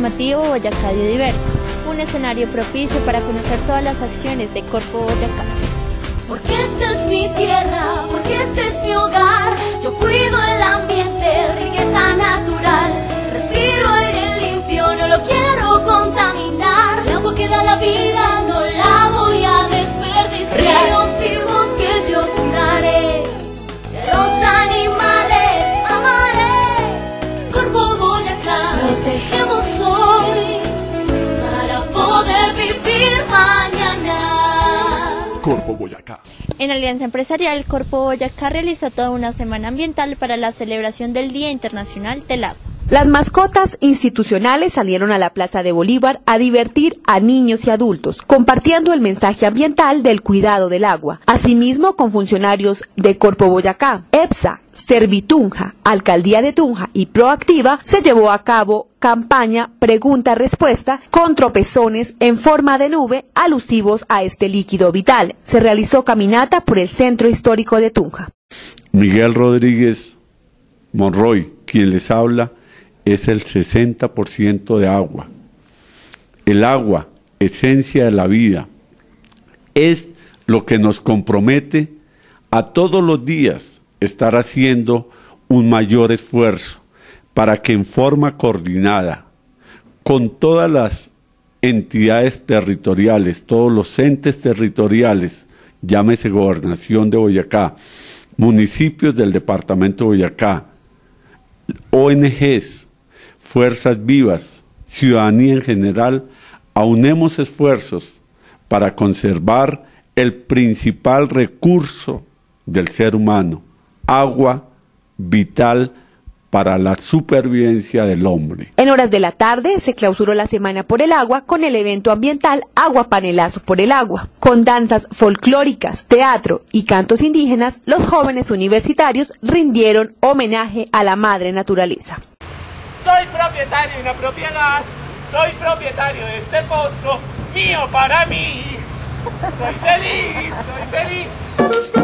informativo Boyacá Diversa, un escenario propicio para conocer todas las acciones de Corpo Boyacá. Porque esta es mi tierra, porque este es mi hogar, yo cuido el ambiente, riqueza natural, respiro aire limpio, no lo quiero contaminar, el agua que da la vida no la voy a desperdiciar, ríos y bosques yo cuidaré, los animales vivir mañana. Corpo Boyacá. En Alianza Empresarial, Corpo Boyacá realizó toda una semana ambiental para la celebración del Día Internacional del Agua. Las mascotas institucionales salieron a la Plaza de Bolívar a divertir a niños y adultos, compartiendo el mensaje ambiental del cuidado del agua. Asimismo, con funcionarios de Corpo Boyacá, EPSA, Servitunja, Alcaldía de Tunja y Proactiva, se llevó a cabo campaña pregunta-respuesta con tropezones en forma de nube alusivos a este líquido vital. Se realizó caminata por el centro histórico de Tunja. Miguel Rodríguez Monroy, quien les habla, es el 60% de agua. El agua, esencia de la vida, es lo que nos compromete a todos los días estar haciendo un mayor esfuerzo para que en forma coordinada, con todas las entidades territoriales, todos los entes territoriales, llámese Gobernación de Boyacá, municipios del Departamento de Boyacá, ONGs, fuerzas vivas, ciudadanía en general, aunemos esfuerzos para conservar el principal recurso del ser humano, agua vital para la supervivencia del hombre. En horas de la tarde se clausuró la Semana por el Agua con el evento ambiental Agua Panelazo por el Agua. Con danzas folclóricas, teatro y cantos indígenas, los jóvenes universitarios rindieron homenaje a la madre naturaleza. Soy propietario de una propiedad, soy propietario de este pozo, mío para mí. Soy feliz, soy feliz.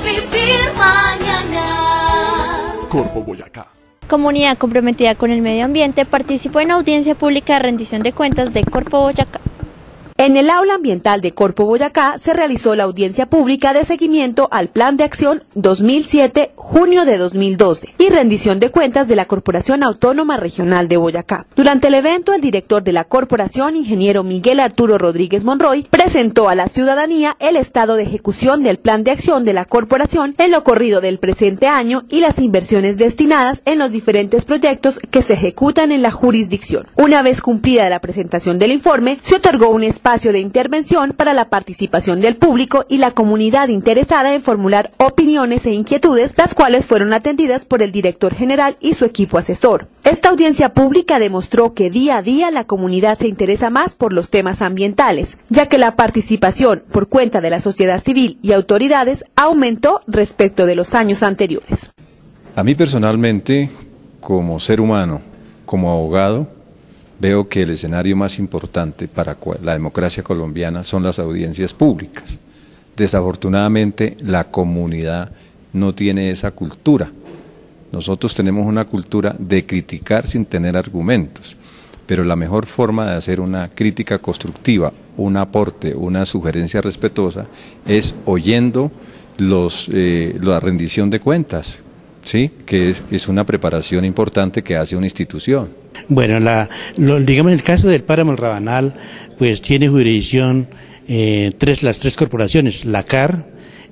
Vivir mañana. Corpo Boyacá. Comunidad comprometida con el medio ambiente participó en audiencia pública de rendición de cuentas de Corpo Boyacá. En el aula ambiental de Corpo Boyacá se realizó la audiencia pública de seguimiento al Plan de Acción 2007, junio de 2012 y rendición de cuentas de la Corporación Autónoma Regional de Boyacá. Durante el evento, el director de la corporación, ingeniero Miguel Arturo Rodríguez Monroy, presentó a la ciudadanía el estado de ejecución del Plan de Acción de la corporación en lo corrido del presente año y las inversiones destinadas en los diferentes proyectos que se ejecutan en la jurisdicción. Una vez cumplida la presentación del informe, se otorgó un espacio de intervención para la participación del público y la comunidad interesada en formular opiniones e inquietudes, las cuales fueron atendidas por el director general y su equipo asesor. Esta audiencia pública demostró que día a día la comunidad se interesa más por los temas ambientales, ya que la participación por cuenta de la sociedad civil y autoridades aumentó respecto de los años anteriores. A mí personalmente, como ser humano, como abogado, veo que el escenario más importante para la democracia colombiana son las audiencias públicas. Desafortunadamente, la comunidad no tiene esa cultura. Nosotros tenemos una cultura de criticar sin tener argumentos, pero la mejor forma de hacer una crítica constructiva, un aporte, una sugerencia respetuosa, es oyendo eh, la rendición de cuentas, ¿sí? que es, una preparación importante que hace una institución. Bueno, la, lo, digamos el caso del páramo Rabanal, pues tiene jurisdicción eh, tres, las tres corporaciones, la CAR,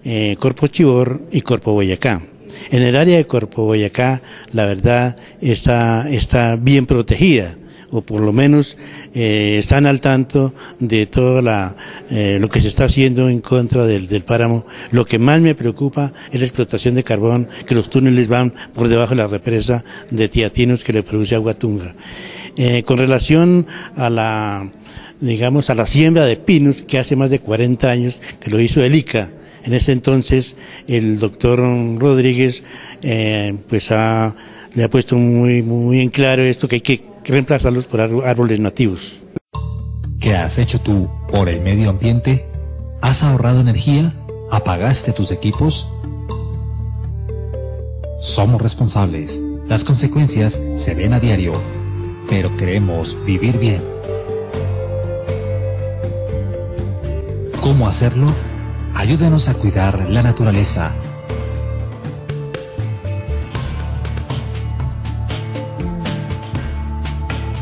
eh, Corpo Chibor y Corpo Boyacá. En el área de Corpo Boyacá, la verdad, está, está bien protegida o por lo menos eh, están al tanto de todo la, eh, lo que se está haciendo en contra del, del, páramo. Lo que más me preocupa es la explotación de carbón, que los túneles van por debajo de la represa de Tiatinos que le produce Aguatunga. Eh, con relación a la, digamos, a la siembra de pinos, que hace más de 40 años que lo hizo el ICA, en ese entonces el doctor Rodríguez eh, pues ha, le ha puesto muy, muy en claro esto que hay que reemplazarlos por árboles nativos. ¿Qué has hecho tú por el medio ambiente? ¿Has ahorrado energía? ¿Apagaste tus equipos? Somos responsables. Las consecuencias se ven a diario, pero queremos vivir bien. ¿Cómo hacerlo? Ayúdanos a cuidar la naturaleza.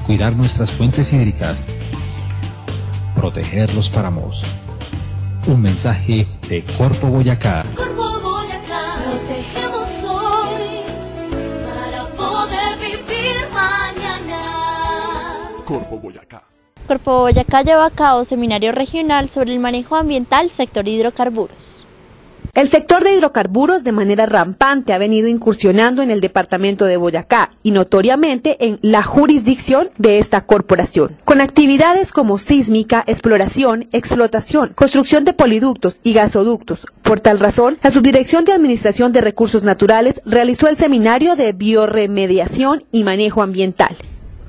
Cuidar nuestras fuentes hídricas. Proteger los páramos. Un mensaje de Corpo Boyacá. Corpo Boyacá, protegemos hoy para poder vivir mañana. Corpo Boyacá. Corpo Boyacá lleva a cabo seminario regional sobre el manejo ambiental sector hidrocarburos. El sector de hidrocarburos de manera rampante ha venido incursionando en el departamento de Boyacá y notoriamente en la jurisdicción de esta corporación, con actividades como sísmica, exploración, explotación, construcción de poliductos y gasoductos. Por tal razón, la Subdirección de Administración de Recursos Naturales realizó el seminario de bioremediación y manejo ambiental.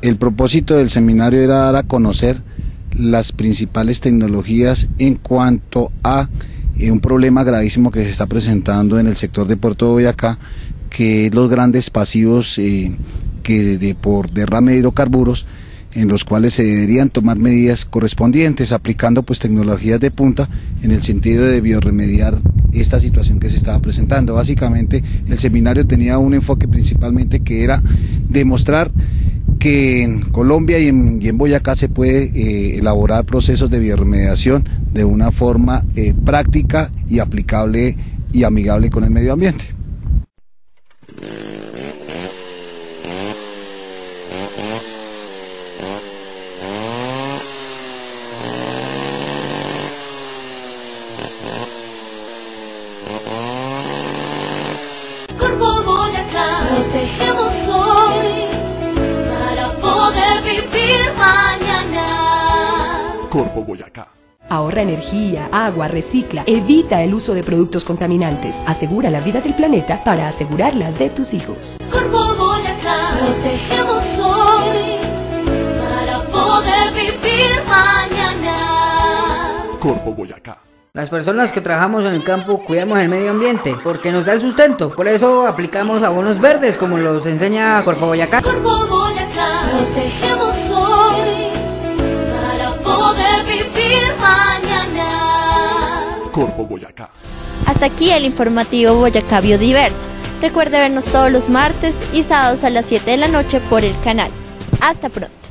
El propósito del seminario era dar a conocer las principales tecnologías en cuanto a eh, un problema gravísimo que se está presentando en el sector de Puerto Boyacá, que es los grandes pasivos eh, que de, por derrame de hidrocarburos, en los cuales se deberían tomar medidas correspondientes, aplicando pues tecnologías de punta en el sentido de bioremediar esta situación que se estaba presentando. Básicamente el seminario tenía un enfoque principalmente que era demostrar en Colombia y en, y en Boyacá se puede eh, elaborar procesos de bioremediación de una forma eh, práctica y aplicable y amigable con el medio ambiente. Vivir mañana. Corpo Boyacá. Ahorra energía, agua, recicla, evita el uso de productos contaminantes, asegura la vida del planeta para asegurar la de tus hijos. Corpo Boyacá, protegemos hoy para poder vivir mañana. Corpo Boyacá. Las personas que trabajamos en el campo cuidamos el medio ambiente porque nos da el sustento. Por eso aplicamos abonos verdes como los enseña Corpo Boyacá. Corpo Boyacá, protegemos hoy para poder vivir mañana. Corpo Boyacá. Hasta aquí el informativo Boyacá Biodiversa. Recuerde vernos todos los martes y sábados a las 7 de la noche por el canal. Hasta pronto.